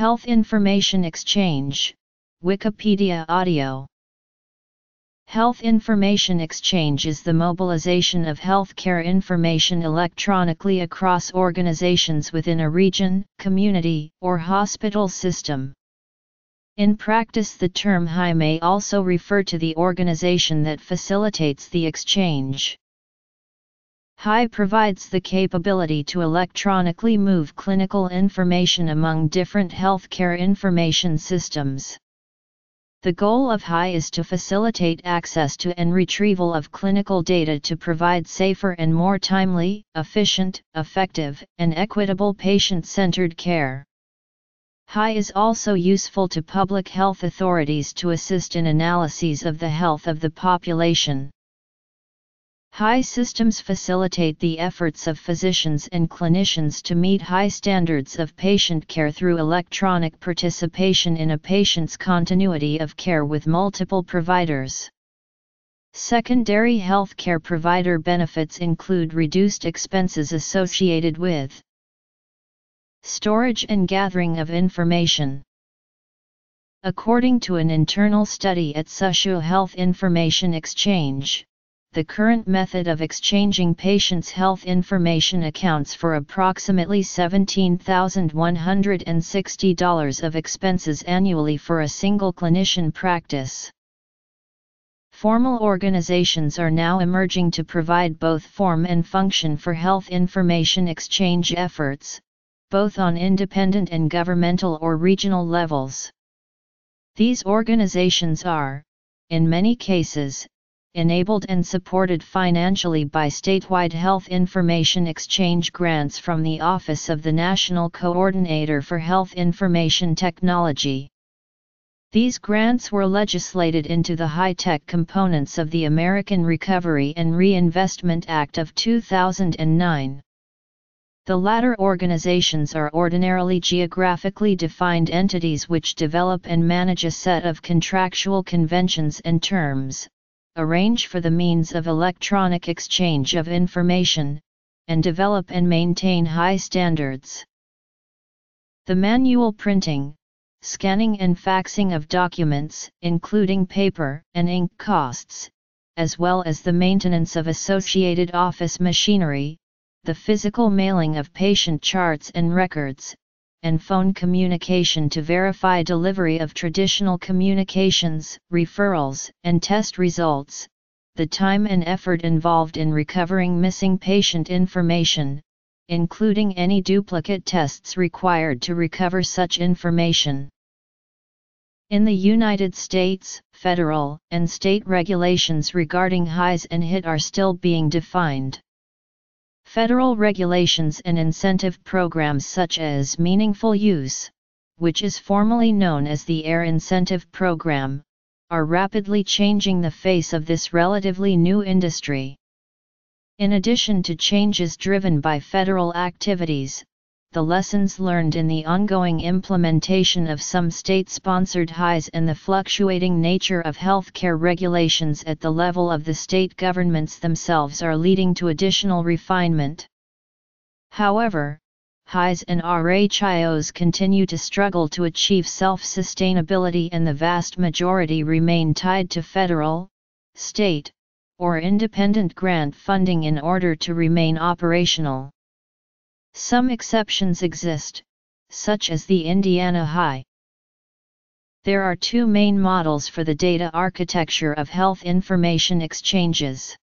Health Information Exchange, Wikipedia Audio Health Information Exchange is the mobilization of healthcare information electronically across organizations within a region, community, or hospital system. In practice the term HIE may also refer to the organization that facilitates the exchange. HIE provides the capability to electronically move clinical information among different healthcare information systems. The goal of HIE is to facilitate access to and retrieval of clinical data to provide safer and more timely, efficient, effective, and equitable patient-centered care. HIE is also useful to public health authorities to assist in analyses of the health of the population. HIE systems facilitate the efforts of physicians and clinicians to meet high standards of patient care through electronic participation in a patient's continuity of care with multiple providers. Secondary healthcare provider benefits include reduced expenses associated with storage and gathering of information. According to an internal study at Sushu Health Information Exchange, the current method of exchanging patients' health information accounts for approximately $17,160 of expenses annually for a single clinician practice. Formal organizations are now emerging to provide both form and function for health information exchange efforts, both on independent and governmental or regional levels. These organizations are, in many cases, enabled and supported financially by statewide health information exchange grants from the Office of the National Coordinator for Health Information Technology. These grants were legislated into the HITECH components of the American Recovery and Reinvestment Act of 2009. The latter organizations are ordinarily geographically defined entities which develop and manage a set of contractual conventions and terms, arrange for the means of electronic exchange of information, and develop and maintain high standards. The manual printing, scanning and faxing of documents, including paper and ink costs, as well as the maintenance of associated office machinery, the physical mailing of patient charts and records, and phone communication to verify delivery of traditional communications, referrals, and test results, the time and effort involved in recovering missing patient information, including any duplicate tests required to recover such information. In the United States, federal and state regulations regarding HIEs and HIT are still being defined. Federal regulations and incentive programs such as Meaningful Use, which is formally known as the EHR Incentive Program, are rapidly changing the face of this relatively new industry. In addition to changes driven by federal activities, the lessons learned in the ongoing implementation of some state-sponsored HIEs and the fluctuating nature of healthcare regulations at the level of the state governments themselves are leading to additional refinement. However, HIEs and RHIOs continue to struggle to achieve self-sustainability and the vast majority remain tied to federal, state, or independent grant funding in order to remain operational. Some exceptions exist, such as the Indiana HIE. There are two main models for the data architecture of health information exchanges.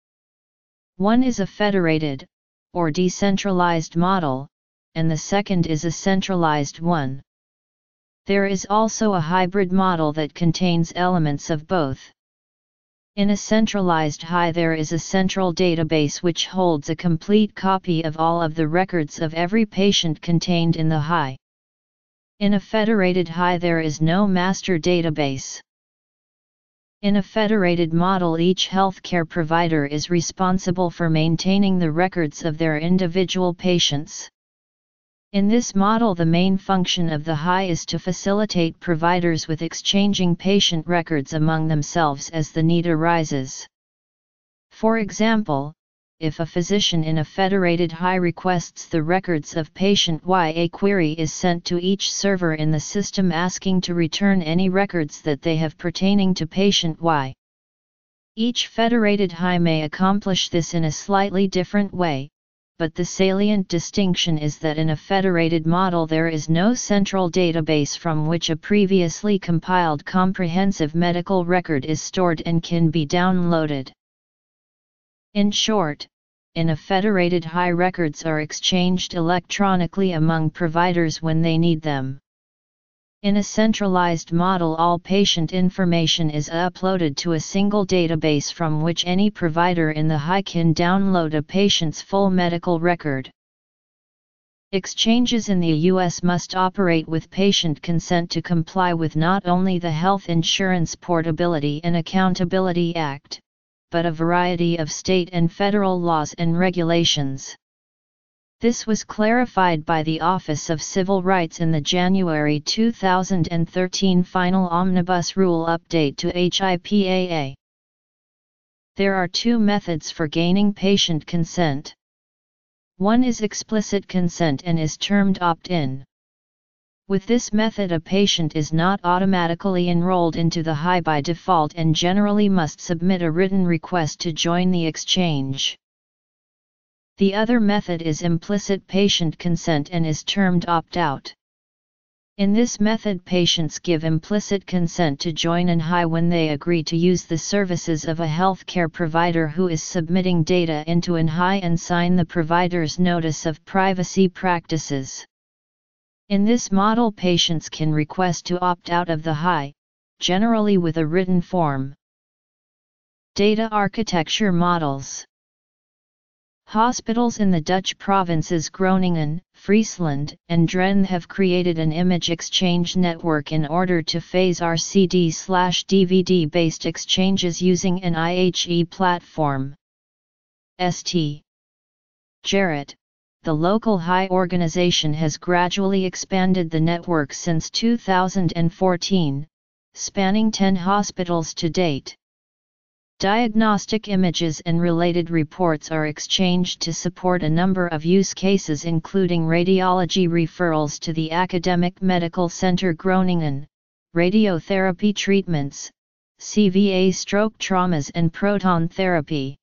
One is a federated, or decentralized model, and the second is a centralized one. There is also a hybrid model that contains elements of both. In a centralized HIE there is a central database which holds a complete copy of all of the records of every patient contained in the HIE. In a federated HIE there is no master database. In a federated model each healthcare provider is responsible for maintaining the records of their individual patients. In this model the main function of the HIE is to facilitate providers with exchanging patient records among themselves as the need arises. For example, if a physician in a federated HIE requests the records of patient Y a query is sent to each server in the system asking to return any records that they have pertaining to patient Y. Each federated HIE may accomplish this in a slightly different way, but the salient distinction is that in a federated model there is no central database from which a previously compiled comprehensive medical record is stored and can be downloaded. In short, in a federated HIE records are exchanged electronically among providers when they need them. In a centralized model all patient information is uploaded to a single database from which any provider in the HIE can download a patient's full medical record. Exchanges in the U.S. must operate with patient consent to comply with not only the Health Insurance Portability and Accountability Act, but a variety of state and federal laws and regulations. This was clarified by the Office of Civil Rights in the January 2013 final Omnibus Rule update to HIPAA. There are two methods for gaining patient consent. One is explicit consent and is termed opt-in. With this method a patient is not automatically enrolled into the HIE by default and generally must submit a written request to join the exchange. The other method is implicit patient consent and is termed opt-out. In this method patients give implicit consent to join an HIE when they agree to use the services of a healthcare provider who is submitting data into an HIE and sign the provider's notice of privacy practices. In this model patients can request to opt out of the HIE, generally with a written form. Data Architecture Models Hospitals in the Dutch provinces Groningen, Friesland, and Drenthe have created an image exchange network in order to phase RCD-DVD based exchanges using an IHE platform. St. Jarrett, the local HIE organization has gradually expanded the network since 2014, spanning 10 hospitals to date. Diagnostic images and related reports are exchanged to support a number of use cases including radiology referrals to the Academic Medical Center Groningen, radiotherapy treatments, CVA stroke traumas and proton therapy.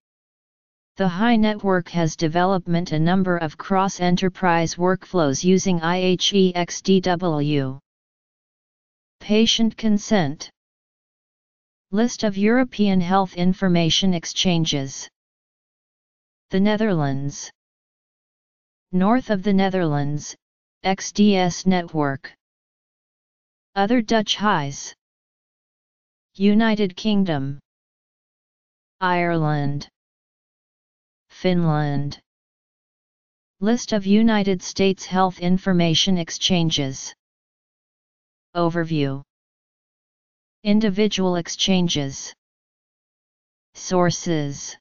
The HIE network has development a number of cross-enterprise workflows using IHE XDW. Patient consent List of European Health Information Exchanges. The Netherlands. North of the Netherlands, XDS Network. Other Dutch HIEs United Kingdom. Ireland. Finland. List of United States Health Information Exchanges. Overview Individual exchanges. Sources